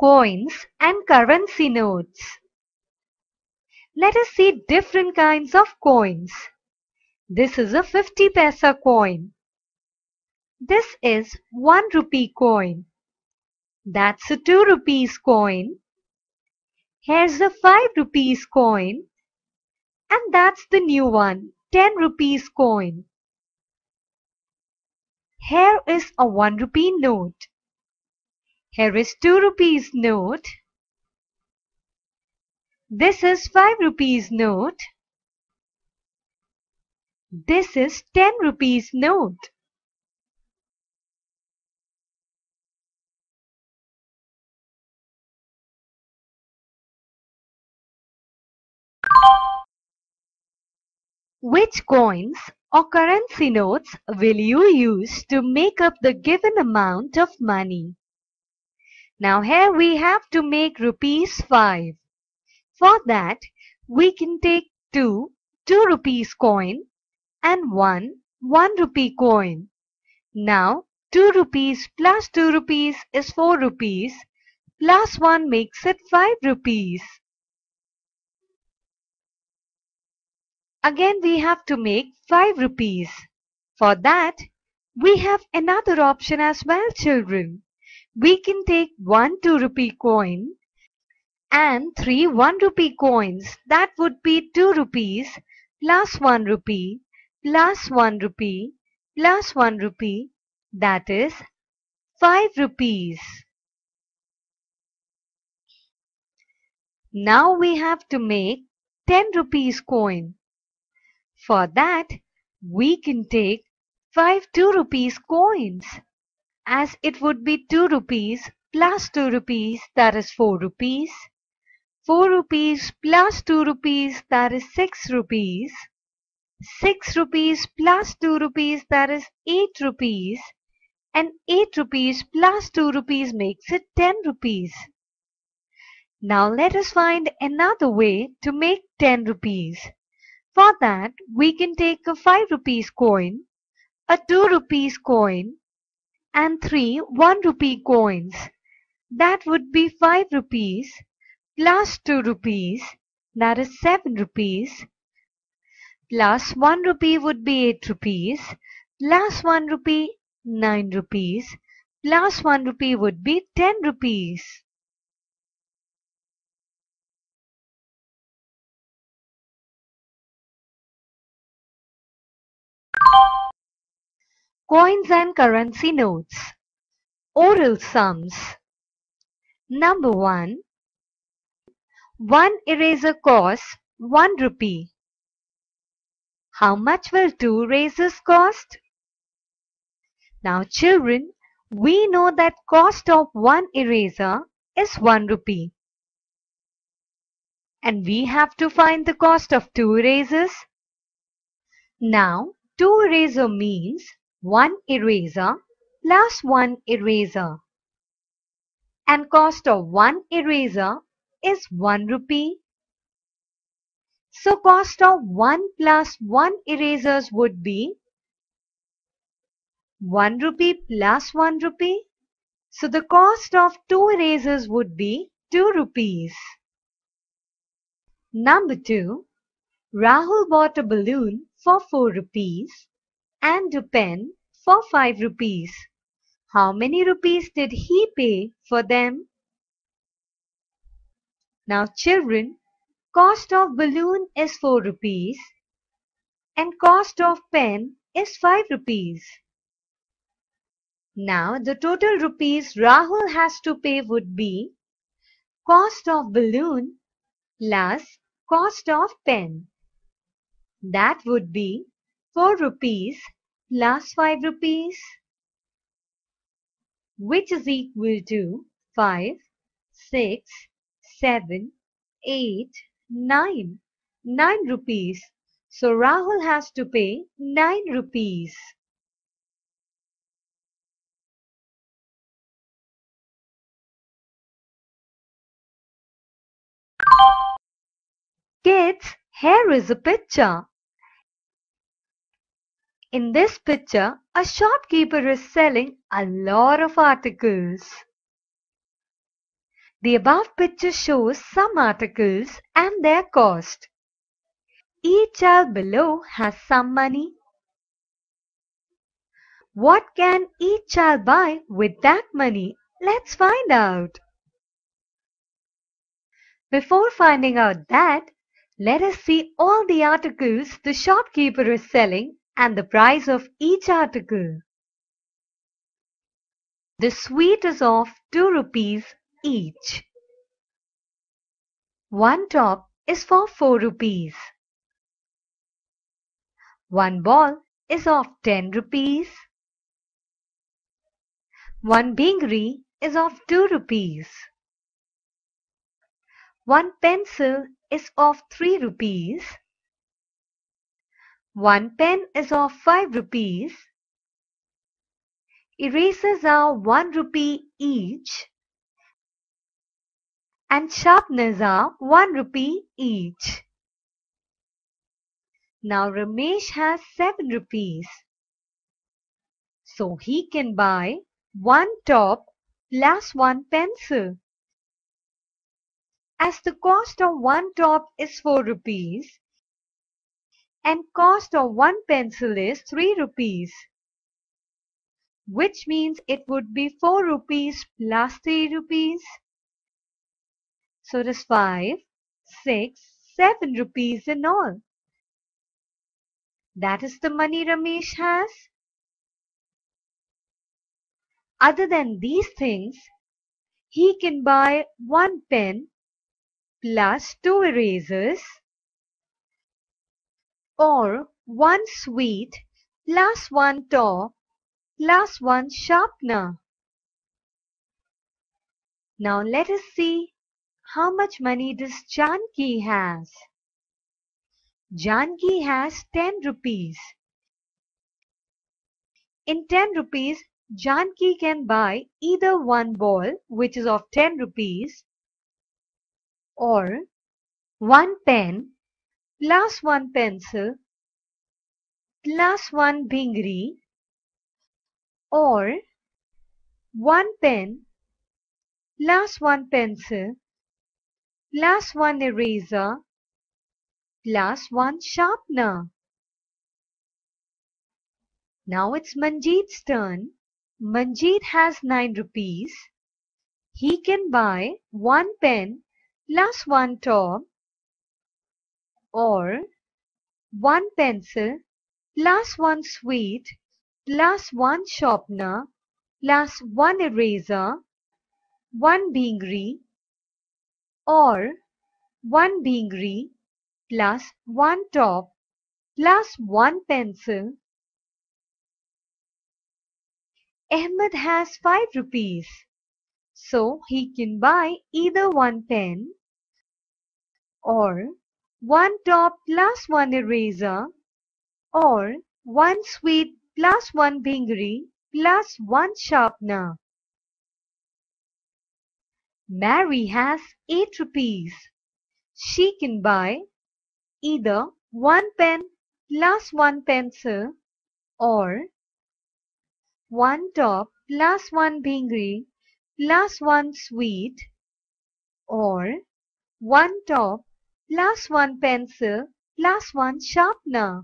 coins and currency notes. Let us see different kinds of coins. This is a 50 paisa coin. This is 1 rupee coin. That's a 2 rupees coin. Here's a 5 rupees coin. And that's the new one, 10 rupees coin. Here is a 1 rupee note. Here is 2 rupees note. This is 5 rupees note. This is 10 rupees note. Which coins or currency notes will you use to make up the given amount of money? Now here we have to make rupees 5. For that, we can take 2 2 rupees coin and 1 1 rupee coin. Now 2 rupees plus 2 rupees is 4 rupees plus 1 makes it 5 rupees. Again we have to make 5 rupees. For that, we have another option as well children. We can take 1 2 rupee coin and 3 1 rupee coins. That would be 2 rupees plus 1 rupee plus 1 rupee plus 1 rupee. That is 5 rupees. Now we have to make 10 rupees coin. For that, we can take 5 2 rupees coins as it would be 2 rupees plus 2 rupees that is 4 rupees. 4 rupees plus 2 rupees that is 6 rupees. 6 rupees plus 2 rupees that is 8 rupees. And 8 rupees plus 2 rupees makes it 10 rupees. Now let us find another way to make 10 rupees. For that, we can take a 5 rupees coin, a 2 rupees coin, and 3 1 rupee coins. That would be 5 rupees plus 2 rupees, that is 7 rupees, plus 1 rupee would be 8 rupees, plus 1 rupee 9 rupees, plus 1 rupee would be 10 rupees. Coins and currency notes. Oral sums. Number 1. One eraser costs 1 rupee. How much will two erasers cost? Now children, we know that cost of one eraser is 1 rupee. And we have to find the cost of two erasers. Now, two eraser means one eraser plus one eraser. And cost of one eraser is 1 rupee. So cost of 1 plus 1 erasers would be 1 rupee plus 1 rupee. So the cost of 2 erasers would be 2 rupees. Number 2. Rahul bought a balloon for 4 rupees and a pen for 5 rupees. How many rupees did he pay for them? Now children, cost of balloon is 4 rupees and cost of pen is 5 rupees. Now the total rupees Rahul has to pay would be cost of balloon plus cost of pen. That would be 4 rupees plus 5 rupees which is equal to 5, 6, 7, 8, 9. 9 rupees. So Rahul has to pay 9 rupees. Kids, here is a picture. In this picture, a shopkeeper is selling a lot of articles. The above picture shows some articles and their cost. Each child below has some money. What can each child buy with that money? Let's find out. Before finding out that, let us see all the articles the shopkeeper is selling and the price of each article. The sweet is of 2 rupees each. One top is for 4 rupees. One ball is of 10 rupees. One bingri is of 2 rupees. One pencil is of 3 rupees. One pen is of 5 rupees. Erasers are 1 rupee each. And sharpeners are 1 rupee each. Now Ramesh has 7 rupees. So he can buy one top plus one pencil. As the cost of one top is 4 rupees and cost of one pencil is 3 rupees, which means it would be 4 rupees plus 3 rupees. So it is 5, 6, 7 rupees in all. That is the money Ramesh has. Other than these things, he can buy one pen plus two erasers or one sweet plus one top plus one sharpener. Now let us see how much money this Janki has. Janki has 10 rupees. In 10 rupees, Janki can buy either one ball which is of 10 rupees or one pen plus one pencil plus one bingri or one pen plus one pencil plus one eraser plus one sharpener. Now it's Manjeet's turn. Manjeet has 9 rupees. He can buy one pen plus one top or one pencil plus one sweet plus one sharpener plus one eraser, one bingri or one bingri plus one top plus one pencil. Ahmed has 5 rupees. So he can buy either one pen or one top plus one eraser or one sweet plus one bingri plus one sharpener. Mary has 8 rupees. She can buy either one pen plus one pencil or one top plus one bingri plus one sweet or one top plus one pencil plus one sharpener.